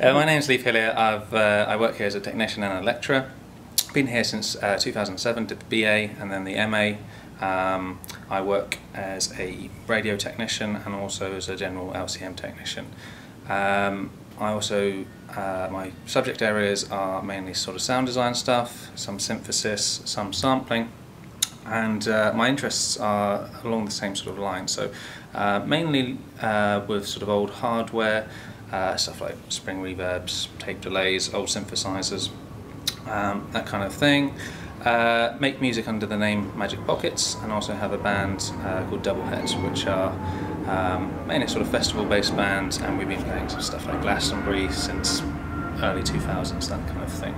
uh, my name's Leaf Hillyer. I've uh, I work here as a technician and a lecturer. Been here since uh, 2007. Did the BA and then the MA. Um, I work as a radio technician and also as a general LCM technician. Um, I also uh, my subject areas are mainly sort of sound design stuff, some synthesis, some sampling and uh, my interests are along the same sort of line. So uh, mainly uh, with sort of old hardware, uh, stuff like spring reverbs, tape delays, old synthesizers, um, that kind of thing. Uh, make music under the name Magic Pockets and also have a band uh, called Doubleheads which are um, mainly sort of festival based bands and we've been playing some stuff like Glastonbury since early 2000s, that kind of thing.